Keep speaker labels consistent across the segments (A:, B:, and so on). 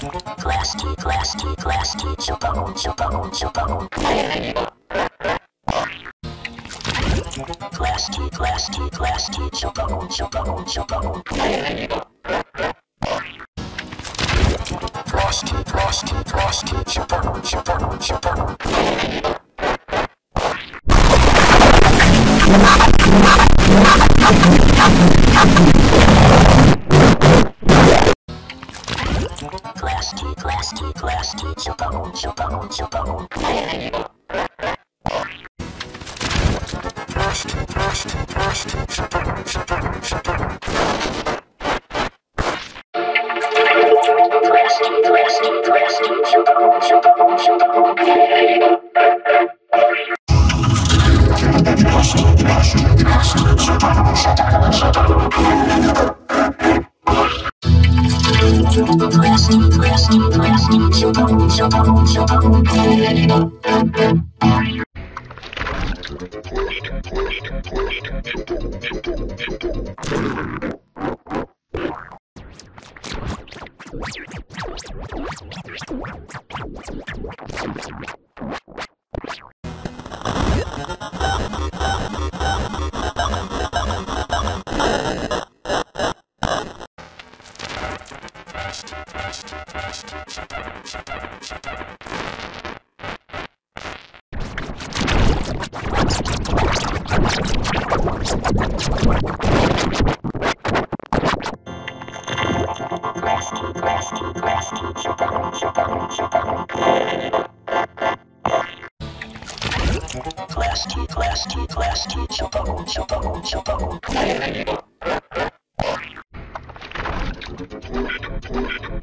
A: Klasky, Class T, Klasky, Chupamon, Chupamon, Chupamon. Klasky, Class T, Klasky, Chupamon, Chupamon, Chupamon. Klasky, Klasky, Class T, Chupamon, Chupamon, Chupamon. Klasky, Class T, Class T, Chupamon, Chupamon, Chupamon. Klasky, Class T, Klasky, Chupamon, Chupamon, Chupamon. Klasky, Class T, Klasky, Chupamon, Chupamon, Chupamon. Klasky, Klasky, Klasky,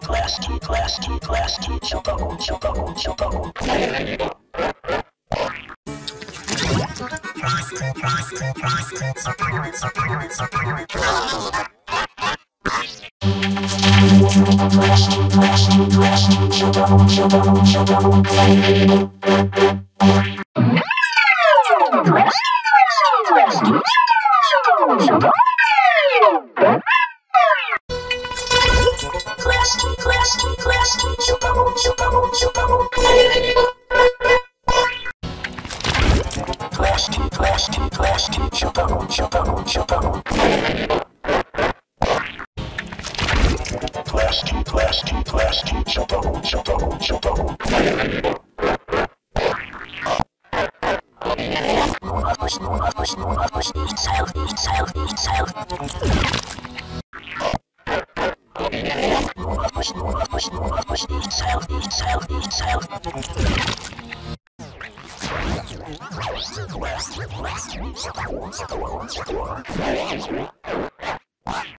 A: Class 2, class 2, class 2, choco, choco, choco. T, Klasky, Class T, Chupamon, Chupamon, Chupamon. Class T, Klasky, Class T, Chupamon, Chupamon, Chupamon. Class T, Class T, Class T, Chupamon, Chupamon, Chupamon. Class T, Class T, Class T, Chupamon, Chupamon, Chupamon. Class T, Class T, Class T, Chupamon, Chupamon, Chupamon. Class Klasky, Chupamon, Chupamon, Chupamon. North, north, north, east, south, east, south, east, south. North, north, north, push, east, south, east, south, east, south. West, west, west, west, west, west, west, west.